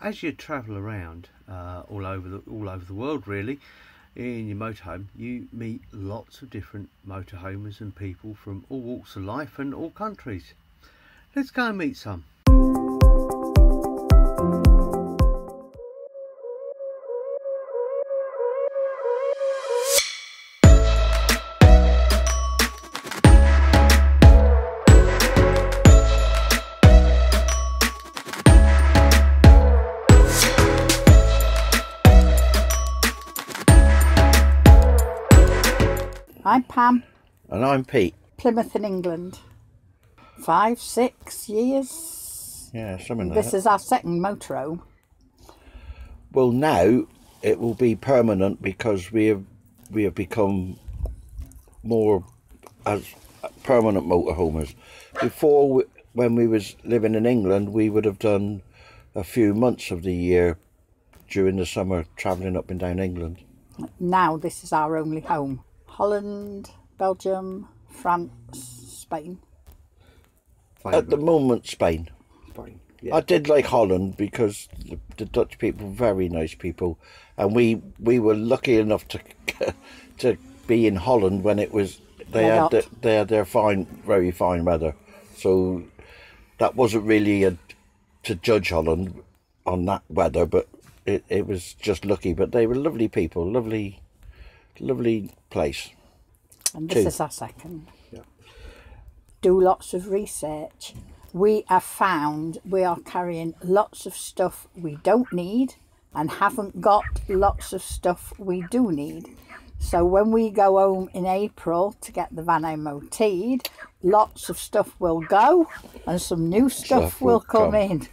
as you travel around uh, all over the all over the world, really, in your motorhome, you meet lots of different motorhomers and people from all walks of life and all countries. Let's go and meet some. I'm Pam, And I'm Pete. Plymouth in England. Five, six years. Yeah, something like This is our second motorhome. Well, now it will be permanent because we have we have become more as permanent motorhomers. Before, w- when we was living in England, we would have done a few months of the year during the summer travelling up and down England. Now this is our only home. Holland, Belgium, France, Spain. At the moment, Spain. Spain. I did like Holland because the, the Dutch people, very nice people, and we we were lucky enough to to be in Holland when it was they Red had the, they had their fine, very fine weather. So that wasn't really a, to judge Holland on that weather, but it, it was just lucky. But they were lovely people, lovely, lovely place. And this Two. is our second. Do lots of research. We have found we are carrying lots of stuff we don't need and haven't got lots of stuff we do need. So when we go home in April to get the van MOT'd, lots of stuff will go and some new stuff, Stuff will will come, come. in.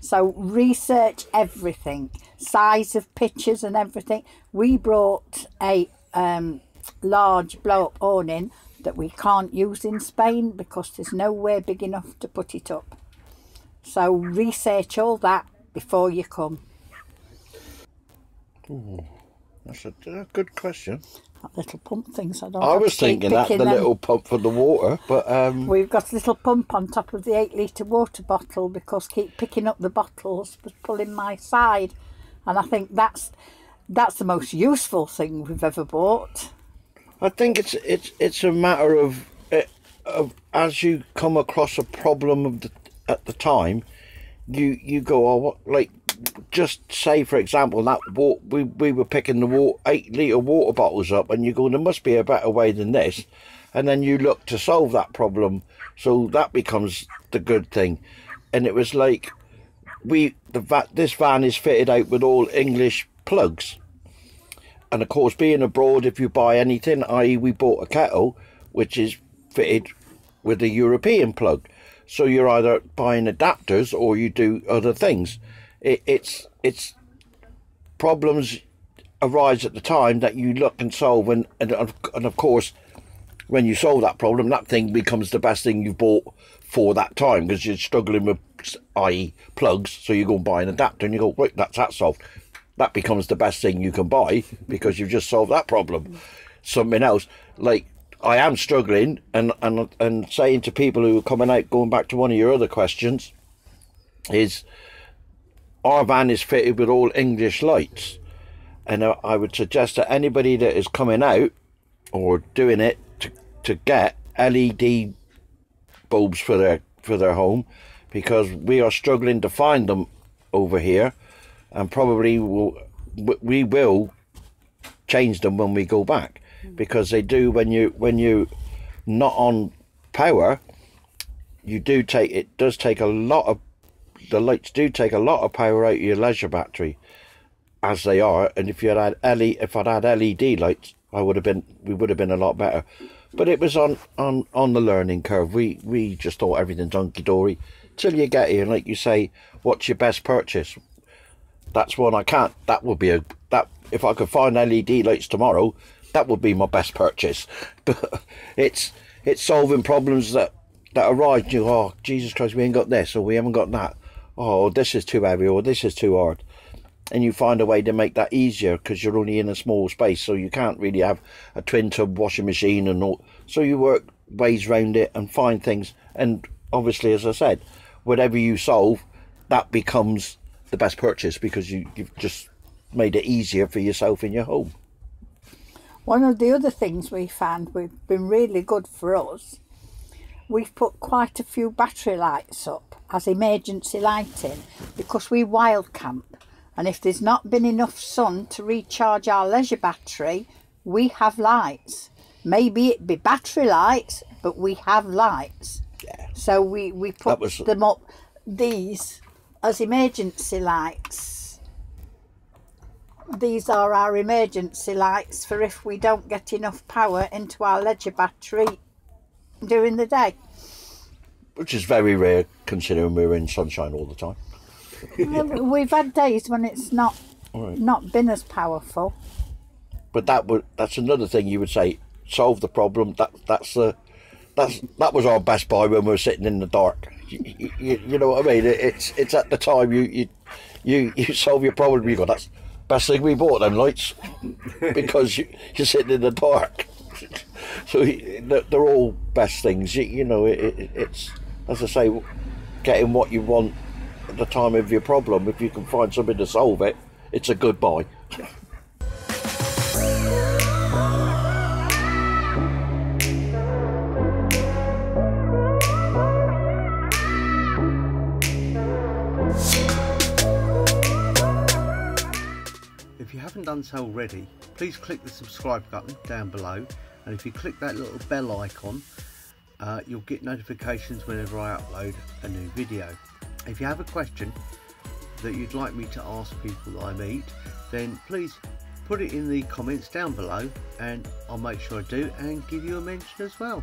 So research everything, size of pictures and everything. We brought a um, large blow up awning that we can't use in Spain because there's nowhere big enough to put it up. So research all that before you come. That's a, a good question. That little pump things I don't. I was thinking that the them. little pump for the water, but um, We've got a little pump on top of the eight litre water bottle because keep picking up the bottles was pulling my side, and I think that's that's the most useful thing we've ever bought. I think it's it's it's a matter of eh, of as you come across a problem of the, at the time, you you go oh what like just say for example that we we were picking the water, eight liter water bottles up and you go there must be a better way than this, and then you look to solve that problem, so that becomes the good thing, and it was like we the va- this van is fitted out with all English plugs. And of course being abroad if you buy anything i.e we bought a kettle which is fitted with a european plug. So you're either buying adapters or you do other things it, it's it's problems arise at the time that you look and solve and, and of- and of course when you solve that problem that thing becomes the best thing you've bought for that time because you're struggling with i.e plugs so you go and buy an adapter and you go right that's that solved. That becomes the best thing you can buy because you've just solved that problem. Something else like i am struggling and and and saying to people who are coming out going back to one of your other questions is our van is fitted with all english lights. And I- I would suggest that anybody that is coming out or doing it to, to get LED bulbs for their for their home because we are struggling to find them over here and probably will we will change them when we go back. Hmm. Because they do when you when you not on power you do take it does take a lot of the lights do take a lot of power out of your leisure battery as they are and if you had had LED, if I'd had LED lights I would have been we would have been a lot better. But it was on on on the learning curve. We we just thought everything's hunky dory till you get here like you say what's your best purchase? That's one I can't that would be a that if I could find LED lights tomorrow that would be my best purchase. But it's it's solving problems that that arise. You oh Jesus Christ we ain't got this or we haven't got that oh this is too heavy or this is too hard. And you find a way to make that easier because you're only in a small space so you can't really have a twin tub washing machine and all. So you work ways round it and find things and obviously as i said whatever you solve that becomes the best purchase because you, you've just made it easier for yourself in your home. One of the other things we found we've been really good for us, we've put quite a few battery lights up as emergency lighting because we wild camp and if there's not been enough sun to recharge our leisure battery, we have lights. Maybe it be battery lights, but we have lights. Yeah. So we, we put was- them up, these, as emergency lights. These are our emergency lights for if we don't get enough power into our leisure battery during the day. Which is very rare considering we're in sunshine all the time. We've had days when it's not Right. not been as powerful. But that would that's another thing you would say solve the problem. That that's the that's that was our best buy when we were sitting in the dark. You, you, you know what I mean? It, it's it's at the time you you you, you solve your problem. You go that's best thing we bought them lights because you, you're sitting in the dark. so they're they're all best things. You, you know it, it, it's as I say, getting what you want at the time of your problem. If you can find something to solve it, it's a good buy. If you haven't done so already, please click the subscribe button down below and if you click that little bell icon uh, you'll get notifications whenever I upload a new video. If you have a question that you'd like me to ask people that I meet then please put it in the comments down below and I'll make sure I do and give you a mention as well.